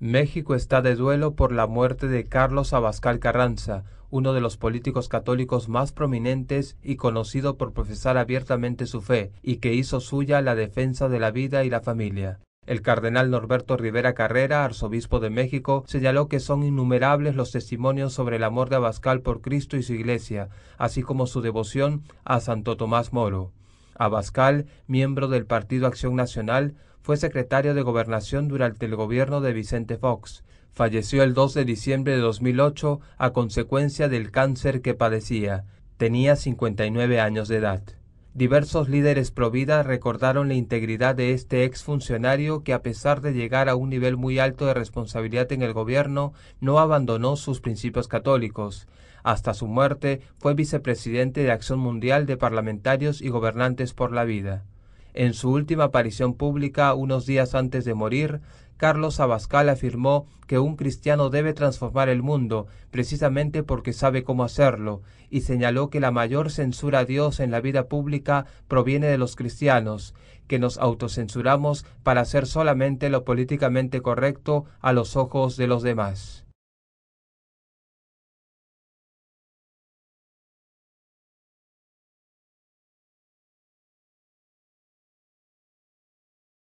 México está de duelo por la muerte de Carlos Abascal Carranza, uno de los políticos católicos más prominentes y conocido por profesar abiertamente su fe, y que hizo suya la defensa de la vida y la familia. El cardenal Norberto Rivera Carrera, arzobispo de México, señaló que son innumerables los testimonios sobre el amor de Abascal por Cristo y su Iglesia, así como su devoción a Santo Tomás Moro. Abascal, miembro del Partido Acción Nacional, fue secretario de Gobernación durante el gobierno de Vicente Fox. Falleció el 2 de diciembre de 2008 a consecuencia del cáncer que padecía. Tenía 59 años de edad. Diversos líderes pro vida recordaron la integridad de este exfuncionario que a pesar de llegar a un nivel muy alto de responsabilidad en el gobierno, no abandonó sus principios católicos. Hasta su muerte fue vicepresidente de Acción Mundial de Parlamentarios y Gobernantes por la Vida. En su última aparición pública, unos días antes de morir, Carlos Abascal afirmó que un cristiano debe transformar el mundo precisamente porque sabe cómo hacerlo, y señaló que la mayor censura a Dios en la vida pública proviene de los cristianos, que nos autocensuramos para hacer solamente lo políticamente correcto a los ojos de los demás.